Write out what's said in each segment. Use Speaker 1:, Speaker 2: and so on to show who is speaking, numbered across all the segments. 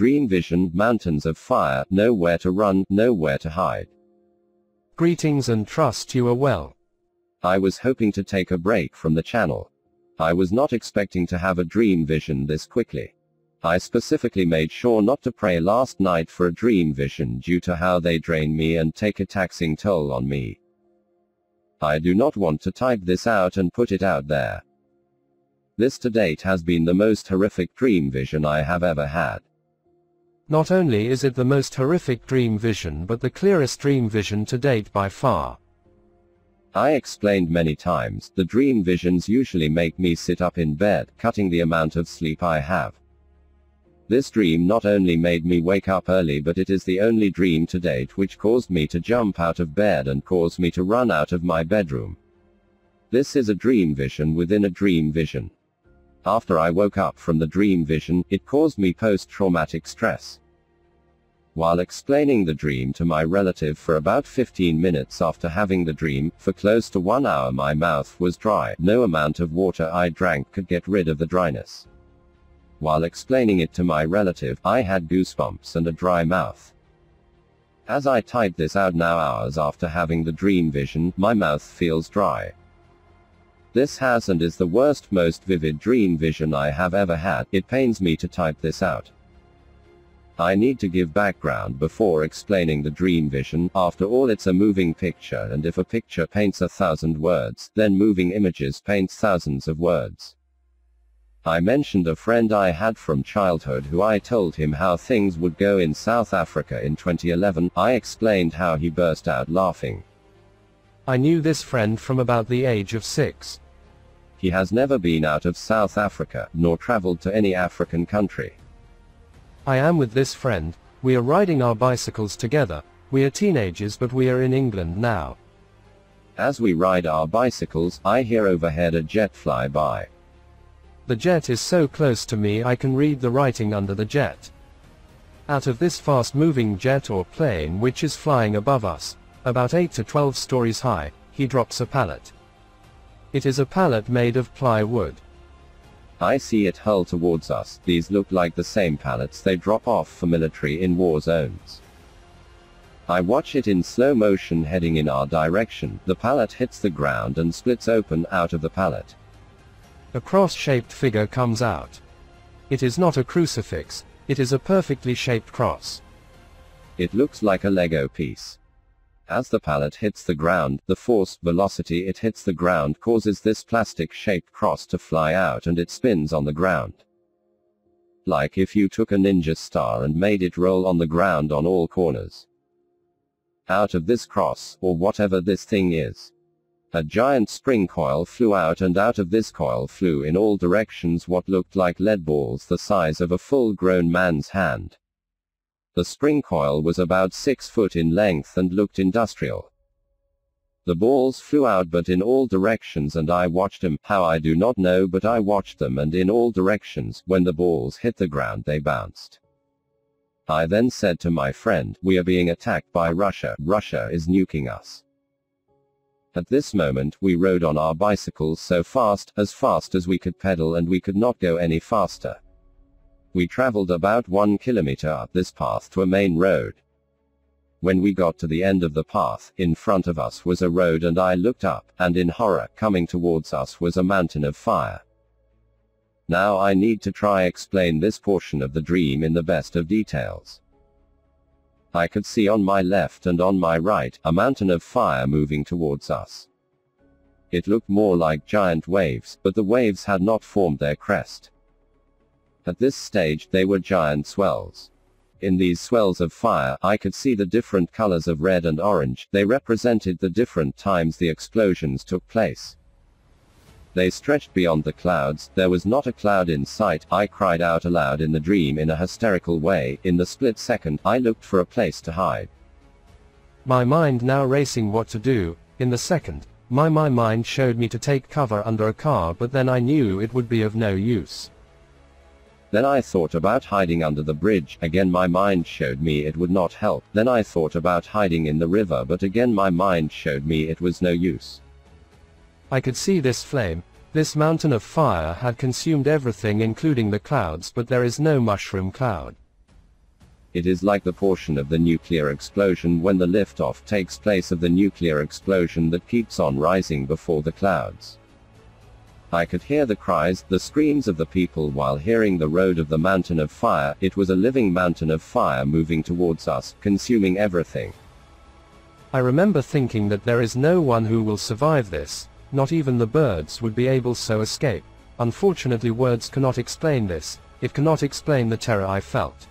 Speaker 1: Dream vision, mountains of fire, nowhere to run, nowhere to hide.
Speaker 2: Greetings and trust you are well.
Speaker 1: I was hoping to take a break from the channel. I was not expecting to have a dream vision this quickly. I specifically made sure not to pray last night for a dream vision due to how they drain me and take a taxing toll on me. I do not want to type this out and put it out there. This to date has been the most horrific dream vision I have ever had.
Speaker 2: Not only is it the most horrific dream vision but the clearest dream vision to date by far.
Speaker 1: I explained many times, the dream visions usually make me sit up in bed, cutting the amount of sleep I have. This dream not only made me wake up early but it is the only dream to date which caused me to jump out of bed and caused me to run out of my bedroom. This is a dream vision within a dream vision. After I woke up from the dream vision, it caused me post-traumatic stress. While explaining the dream to my relative for about 15 minutes after having the dream, for close to one hour my mouth was dry, no amount of water I drank could get rid of the dryness. While explaining it to my relative, I had goosebumps and a dry mouth. As I type this out now hours after having the dream vision, my mouth feels dry. This has and is the worst most vivid dream vision I have ever had, it pains me to type this out. I need to give background before explaining the dream vision, after all it's a moving picture and if a picture paints a thousand words, then moving images paint thousands of words. I mentioned a friend I had from childhood who I told him how things would go in South Africa in 2011, I explained how he burst out laughing.
Speaker 2: I knew this friend from about the age of six.
Speaker 1: He has never been out of South Africa, nor traveled to any African country.
Speaker 2: I am with this friend, we are riding our bicycles together, we are teenagers but we are in England now.
Speaker 1: As we ride our bicycles, I hear overhead a jet fly by.
Speaker 2: The jet is so close to me I can read the writing under the jet. Out of this fast moving jet or plane which is flying above us, about 8 to 12 stories high, he drops a pallet. It is a pallet made of plywood.
Speaker 1: I see it hurl towards us, these look like the same pallets they drop off for military in war zones. I watch it in slow motion heading in our direction, the pallet hits the ground and splits open out of the pallet.
Speaker 2: A cross-shaped figure comes out. It is not a crucifix, it is a perfectly shaped cross.
Speaker 1: It looks like a Lego piece. As the pallet hits the ground, the force, velocity it hits the ground causes this plastic-shaped cross to fly out and it spins on the ground. Like if you took a ninja star and made it roll on the ground on all corners. Out of this cross, or whatever this thing is. A giant spring coil flew out and out of this coil flew in all directions what looked like lead balls the size of a full-grown man's hand. The spring coil was about 6 foot in length and looked industrial. The balls flew out but in all directions and I watched them, how I do not know but I watched them and in all directions, when the balls hit the ground they bounced. I then said to my friend, we are being attacked by Russia, Russia is nuking us. At this moment, we rode on our bicycles so fast, as fast as we could pedal and we could not go any faster. We traveled about one kilometer up this path to a main road. When we got to the end of the path, in front of us was a road and I looked up, and in horror, coming towards us was a mountain of fire. Now I need to try explain this portion of the dream in the best of details. I could see on my left and on my right, a mountain of fire moving towards us. It looked more like giant waves, but the waves had not formed their crest. At this stage, they were giant swells. In these swells of fire, I could see the different colors of red and orange, they represented the different times the explosions took place. They stretched beyond the clouds, there was not a cloud in sight, I cried out aloud in the dream in a hysterical way, in the split second, I looked for a place to hide.
Speaker 2: My mind now racing what to do, in the second, my my mind showed me to take cover under a car but then I knew it would be of no use.
Speaker 1: Then I thought about hiding under the bridge, again my mind showed me it would not help, then I thought about hiding in the river but again my mind showed me it was no use.
Speaker 2: I could see this flame, this mountain of fire had consumed everything including the clouds but there is no mushroom cloud.
Speaker 1: It is like the portion of the nuclear explosion when the liftoff takes place of the nuclear explosion that keeps on rising before the clouds. I could hear the cries, the screams of the people while hearing the road of the mountain of fire. It was a living mountain of fire moving towards us, consuming everything.
Speaker 2: I remember thinking that there is no one who will survive this, not even the birds would be able so escape. Unfortunately words cannot explain this, it cannot explain the terror I felt.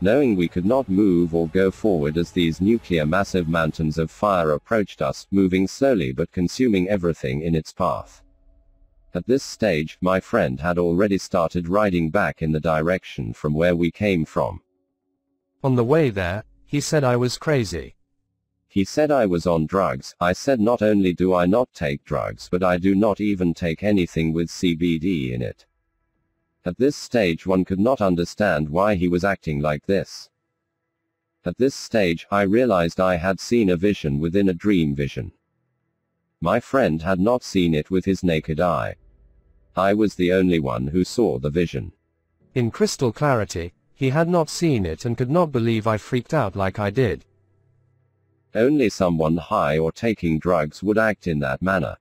Speaker 1: Knowing we could not move or go forward as these nuclear massive mountains of fire approached us, moving slowly but consuming everything in its path. At this stage, my friend had already started riding back in the direction from where we came from.
Speaker 2: On the way there, he said I was crazy.
Speaker 1: He said I was on drugs. I said not only do I not take drugs but I do not even take anything with CBD in it. At this stage one could not understand why he was acting like this. At this stage, I realized I had seen a vision within a dream vision. My friend had not seen it with his naked eye. I was the only one who saw the vision.
Speaker 2: In crystal clarity, he had not seen it and could not believe I freaked out like I did.
Speaker 1: Only someone high or taking drugs would act in that manner.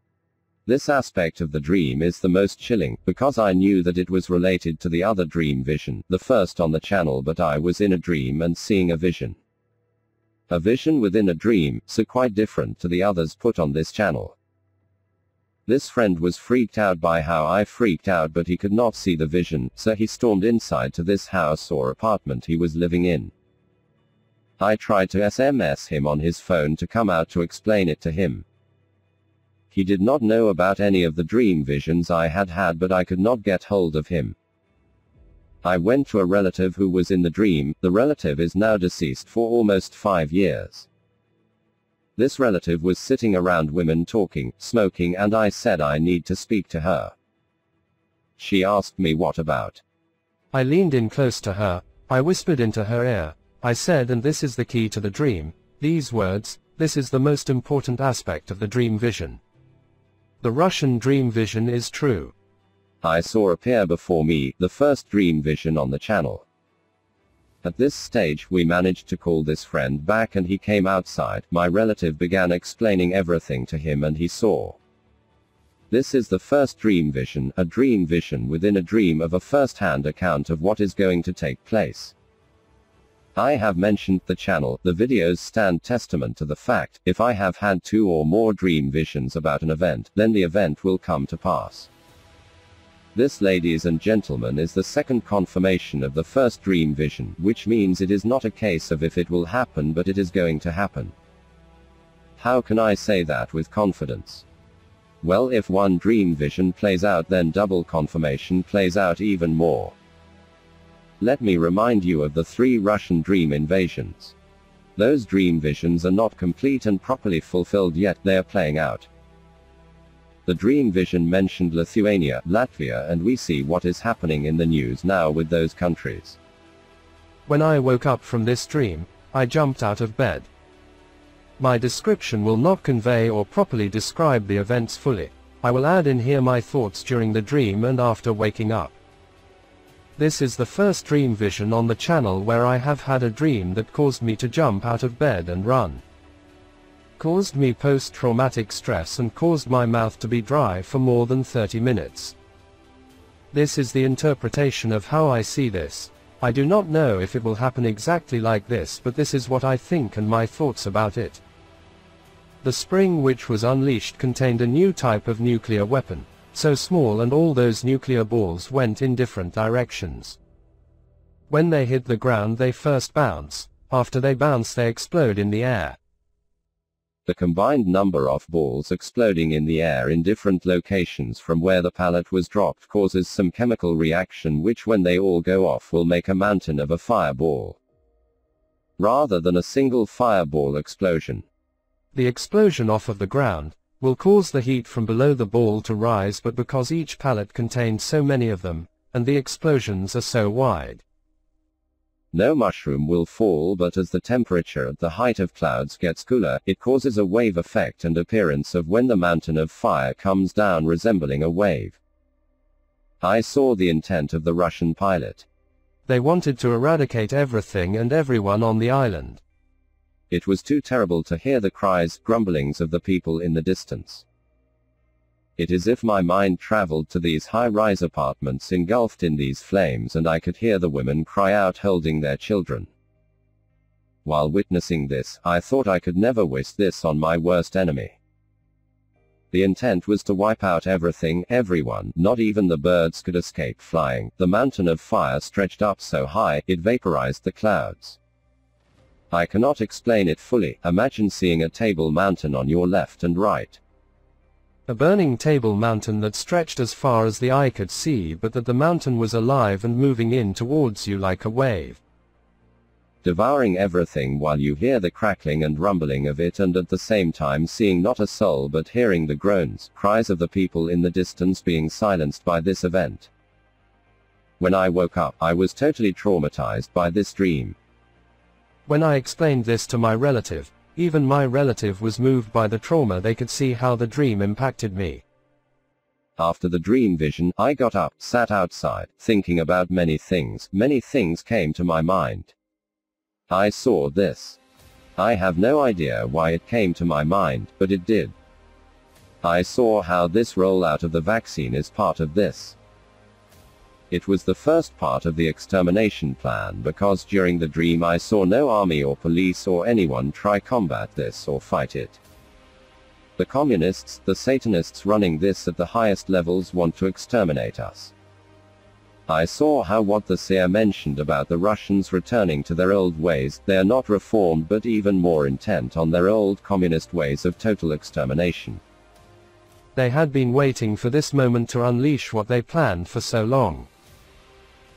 Speaker 1: This aspect of the dream is the most chilling, because I knew that it was related to the other dream vision, the first on the channel but I was in a dream and seeing a vision. A vision within a dream, so quite different to the others put on this channel. This friend was freaked out by how I freaked out but he could not see the vision, so he stormed inside to this house or apartment he was living in. I tried to SMS him on his phone to come out to explain it to him. He did not know about any of the dream visions I had had but I could not get hold of him. I went to a relative who was in the dream, the relative is now deceased for almost five years. This relative was sitting around women talking, smoking, and I said I need to speak to her. She asked me what about.
Speaker 2: I leaned in close to her, I whispered into her ear, I said and this is the key to the dream, these words, this is the most important aspect of the dream vision. The Russian dream vision is true.
Speaker 1: I saw appear before me, the first dream vision on the channel. At this stage, we managed to call this friend back and he came outside. My relative began explaining everything to him and he saw. This is the first dream vision, a dream vision within a dream of a first-hand account of what is going to take place. I have mentioned the channel, the videos stand testament to the fact, if I have had two or more dream visions about an event, then the event will come to pass. This, ladies and gentlemen, is the second confirmation of the first dream vision, which means it is not a case of if it will happen but it is going to happen. How can I say that with confidence? Well, if one dream vision plays out, then double confirmation plays out even more. Let me remind you of the three Russian dream invasions. Those dream visions are not complete and properly fulfilled yet, they are playing out. The dream vision mentioned Lithuania, Latvia, and we see what is happening in the news now with those countries.
Speaker 2: When I woke up from this dream, I jumped out of bed. My description will not convey or properly describe the events fully. I will add in here my thoughts during the dream and after waking up. This is the first dream vision on the channel where I have had a dream that caused me to jump out of bed and run caused me post-traumatic stress and caused my mouth to be dry for more than 30 minutes. This is the interpretation of how I see this. I do not know if it will happen exactly like this but this is what I think and my thoughts about it. The spring which was unleashed contained a new type of nuclear weapon, so small and all those nuclear balls went in different directions. When they hit the ground they first bounce, after they bounce they explode in the air.
Speaker 1: The combined number of balls exploding in the air in different locations from where the pallet was dropped causes some chemical reaction which when they all go off will make a mountain of a fireball. Rather than a single fireball explosion.
Speaker 2: The explosion off of the ground will cause the heat from below the ball to rise but because each pallet contains so many of them, and the explosions are so wide,
Speaker 1: no mushroom will fall but as the temperature at the height of clouds gets cooler, it causes a wave effect and appearance of when the mountain of fire comes down resembling a wave. I saw the intent of the Russian pilot.
Speaker 2: They wanted to eradicate everything and everyone on the island.
Speaker 1: It was too terrible to hear the cries, grumblings of the people in the distance. It is if my mind traveled to these high-rise apartments engulfed in these flames and I could hear the women cry out holding their children. While witnessing this, I thought I could never wish this on my worst enemy. The intent was to wipe out everything, everyone, not even the birds could escape flying. The mountain of fire stretched up so high, it vaporized the clouds. I cannot explain it fully. Imagine seeing a table mountain on your left and right.
Speaker 2: A burning table mountain that stretched as far as the eye could see but that the mountain was alive and moving in towards you like a wave
Speaker 1: devouring everything while you hear the crackling and rumbling of it and at the same time seeing not a soul but hearing the groans, cries of the people in the distance being silenced by this event. When I woke up, I was totally traumatized by this dream.
Speaker 2: When I explained this to my relative, even my relative was moved by the trauma they could see how the dream impacted me.
Speaker 1: After the dream vision, I got up, sat outside, thinking about many things, many things came to my mind. I saw this. I have no idea why it came to my mind, but it did. I saw how this rollout of the vaccine is part of this. It was the first part of the extermination plan because during the dream I saw no army or police or anyone try combat this or fight it. The communists, the satanists running this at the highest levels want to exterminate us. I saw how what the seer mentioned about the Russians returning to their old ways, they are not reformed but even more intent on their old communist ways of total extermination.
Speaker 2: They had been waiting for this moment to unleash what they planned for so long.